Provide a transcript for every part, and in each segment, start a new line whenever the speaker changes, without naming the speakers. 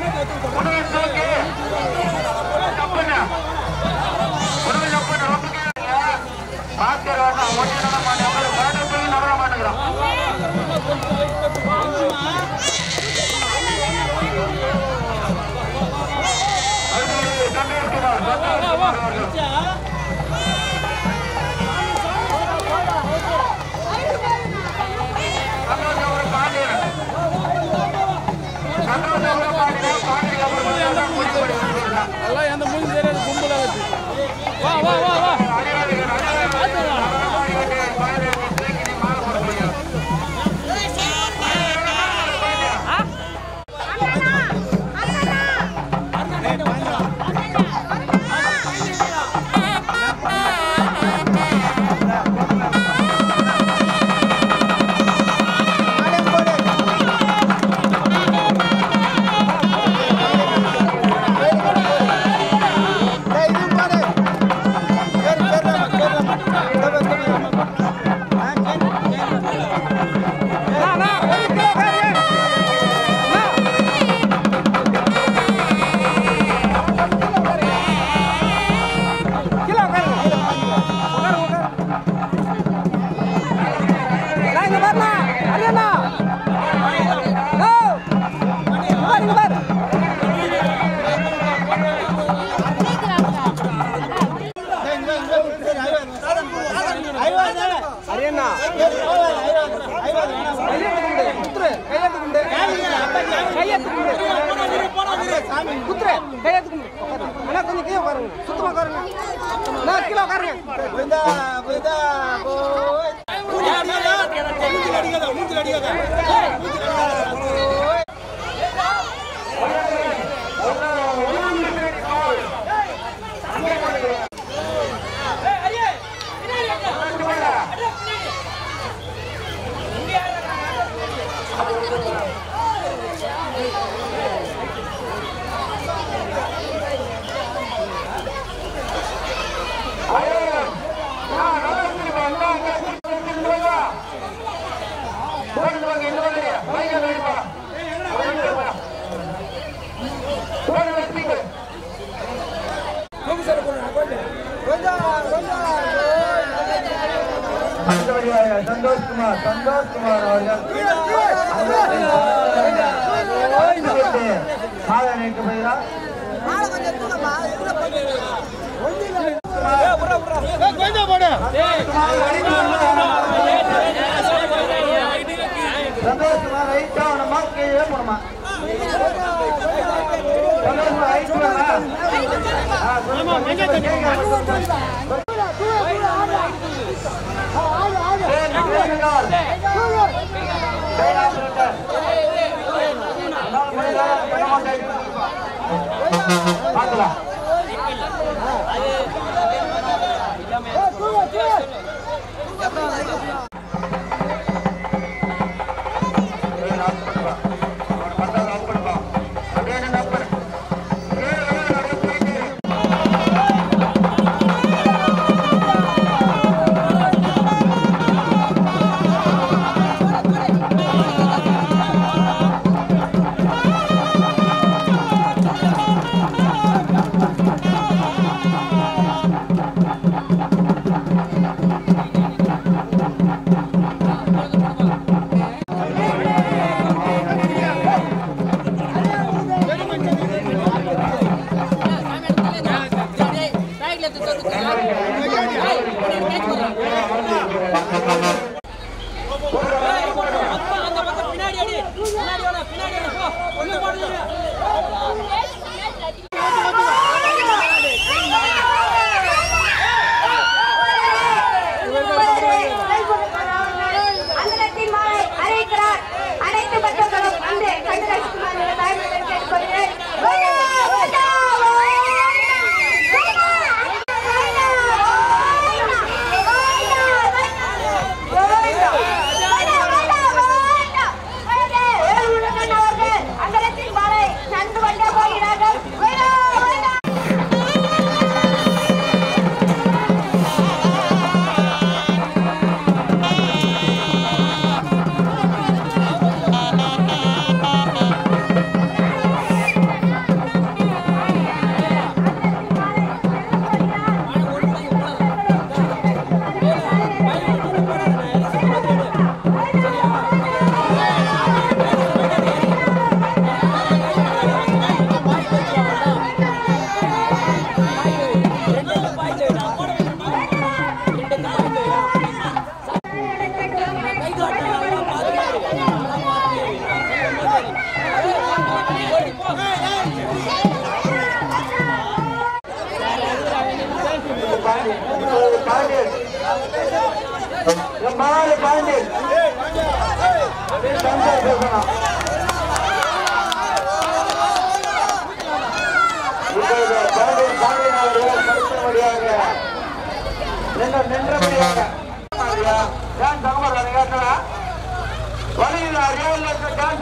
那个洞 கீழே உட்காருங்க சுத்தமா உட்காருங்க நான் கீழே உட்காருங்க. விதா விதா போய். அடிக்காத மூஞ்சில் அடிக்காத மூஞ்சில் அடிக்காத. சந்தோஷமா ரைட்டா அவனமா கீழே போனமா சந்தோஷமா ரைட் போனமா பாக்கலாம். 아,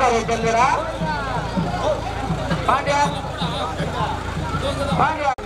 தகவல் சொல்கிறா பாண்டியா பாண்டியா.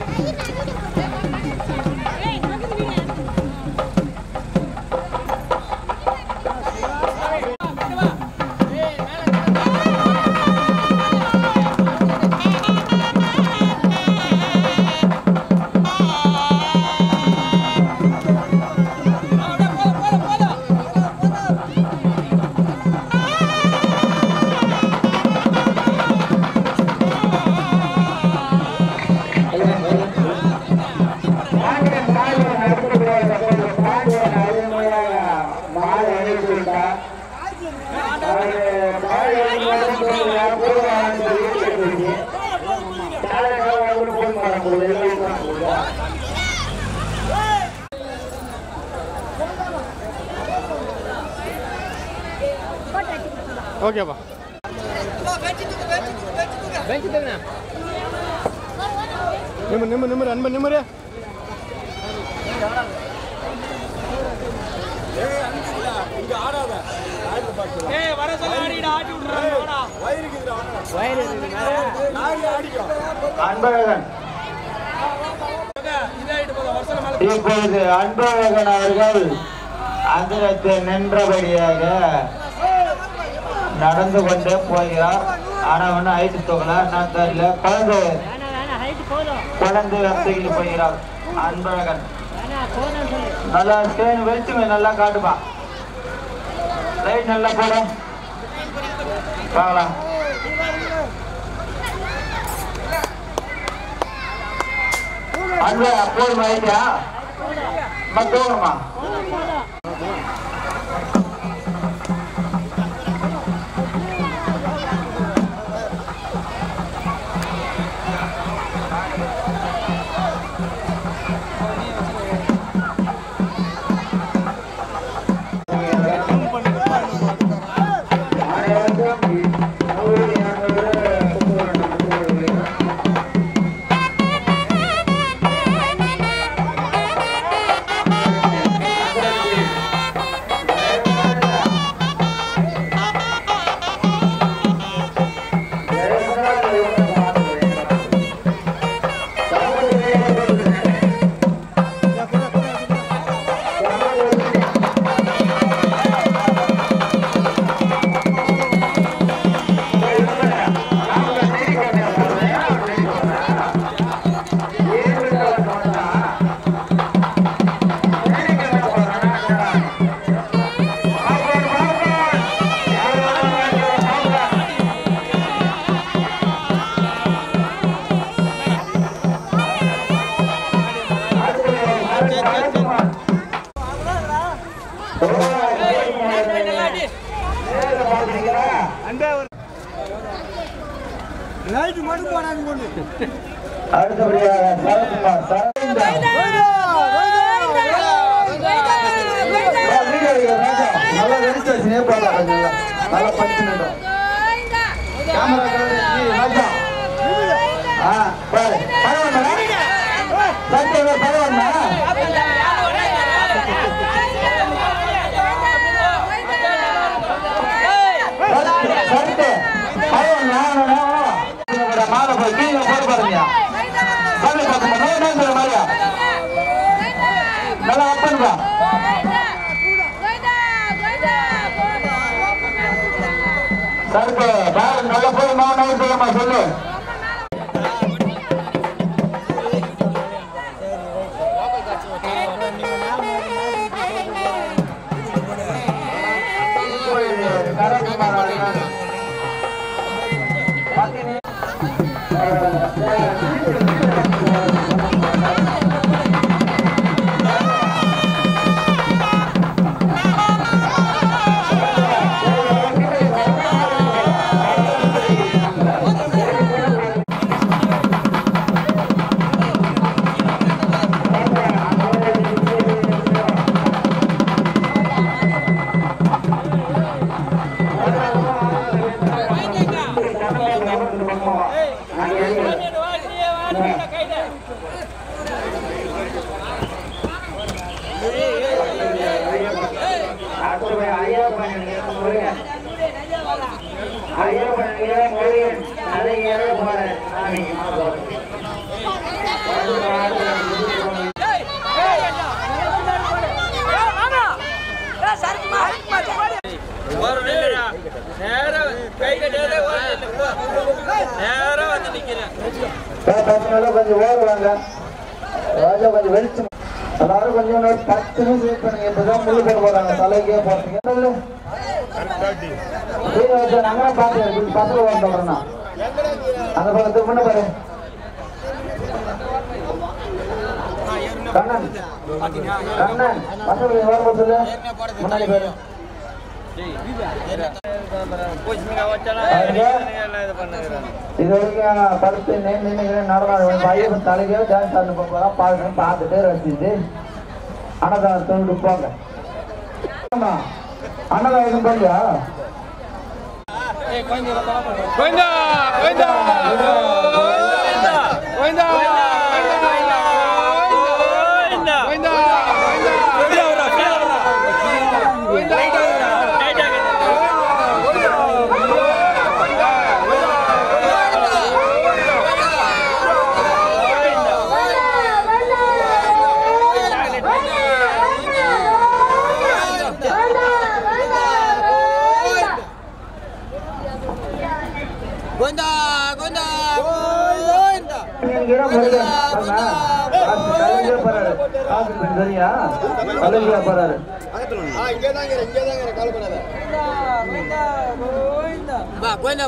ஓகேப்பா. பெஞ்ச் தருங்க நிம்மு நிம்மு நிம்மு அன்பு நிம்மரு
அன்பழகன். இப்பொழுது அன்பழகன் அவர்கள் அந்தரத்தை நின்றபடியாக நடந்து கொண்டே போகிறார். ஆனா ஒண்ணு ஹைட்டு தூக்கல நான் தெரியல. குழந்தை குழந்தை வசதிக்கு போகிறார் அன்பழகன். நல்லா ஸ்டேன் வெளிச்சுமே நல்லா காட்டுப்பா. லைட் நல்லா போட. பார்க்கலாம். அன்பு போதுமா ஐட்டியா 够了够了吗 நல்லா வெளிச்சு வச்சு நல்லா படிச்சு நின்றோம் கேமரா ராஜா ஆ பாரு பரவாயில்ல சட்டை பரவாயில்ல சட்டை பரவாயில்ல மாலை போய் கீழே மாரியா? பாருங்க பாருங்க பாருங்க நோய் நோய் மாதிரியா நல்லா அப் பண்ணுவா சருக்கு பாரு நல்லா போய் நோய் சொல்லுமா சொல்லு. பசங்க கொஞ்சம் ஓடுவாங்க ராஜா கொஞ்சம் வெளிச்சம் எல்லாரும் கொஞ்சம் ஒரு பத்து நிமிஷம் வெயிட் பண்ணுங்க. இப்பதான் முழு பேர் போறாங்க. தலைக்கே போறீங்க. நாங்க பாத்து பசங்க ஓட சொல்றேன்னா. அந்த பக்கத்து முன்ன பாரு. கண்ணன். கண்ணன். பசங்க ஓட முன்னாடி பாரு. இது வரைக்கும் படுத்து நின்று நடந்தாங்க பையன் தலைக்கே டான்ஸ் ஆடின போகிறோம் பார்க்கணும் பார்த்துட்டு ரசிச்சு அன்னதானத்தோடு போங்க. அன்னதானம் போங்க
கோவிந்தா கோவிந்தா கோவிந்தா
நீங்க இடம் போறீங்க. ஆமா. காசு தலையிலே போறாரு. காசு பின் சரியா? தலையிலே போறாரு.
பா கோவிந்தா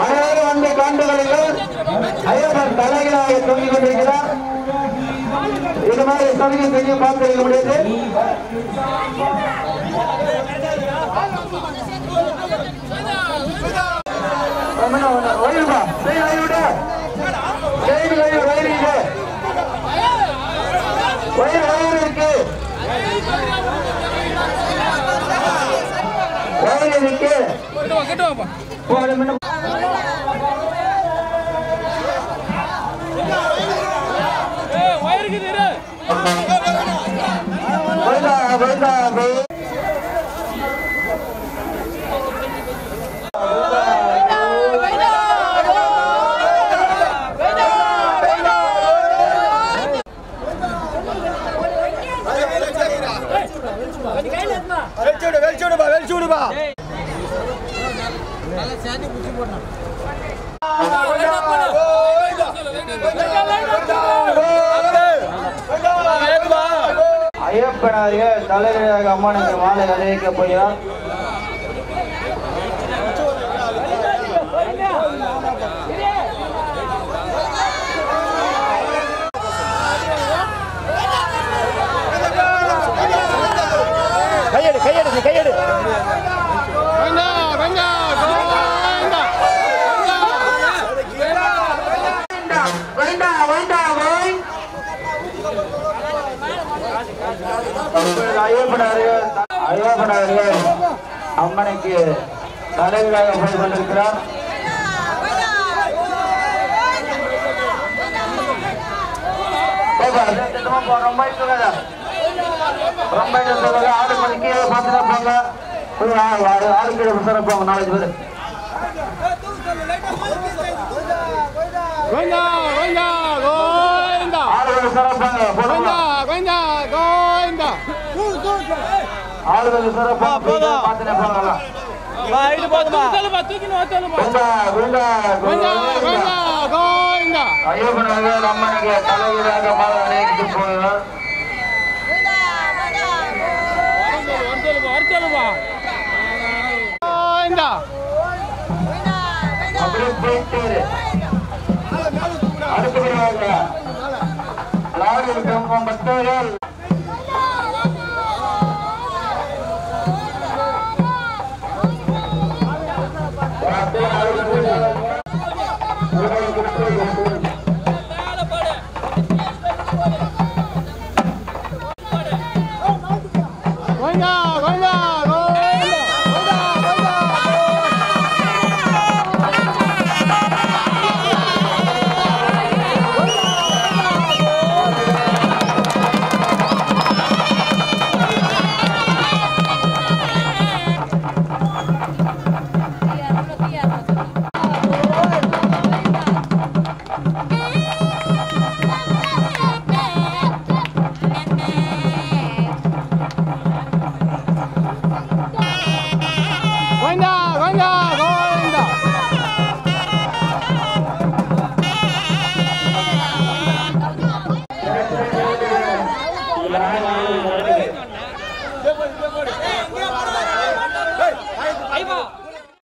அனைவரும் அந்த கண்டு ஐயப்பன் தலைகளாக தொங்கிக் கொண்டிருக்கிறார் இது மாதிரி தொங்கி தொங்கி பார்த்திருக்க முடியாது
வா கட்டு வாப்பா
போகல முன்ன
ஏ வயிறுக்கு இரு
கோயிந்தா கோயிந்தா கோயிந்தா
நல்லா சேர்ந்து குச்சி போடணும்.
ஐயப்பனார்கள் தலைவராக அம்மனுக்கு மாலை அறிவிக்க போகிறார். ஐயப்பனார்கள் ஐயப்பனார்கள் அம்மனுக்கு தலைவராக போய் கொண்டிருக்கிறார் ரொம்ப. ரொம்ப. ஆடு மணிக்கு பார்த்துட்டு போங்க போய் ஆ- ஆடு- ஆடு கீழே உசாரா போங்க நாலஞ்சு பேர்
கோவிந்தா
சிறப்பாங்க ஆளுகள் சிறப்பாக பார்த்துட்டு போகலாம் ஐயப்பனாக அம்மனுக்கு தலைவராக போகிறார். அப்படியே போயிட்டு அடுத்தபடியாக இருக்கும் பக்தர்கள்